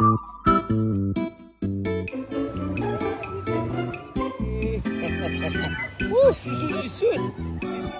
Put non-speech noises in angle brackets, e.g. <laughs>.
<laughs> Uh, Uf, Jesus!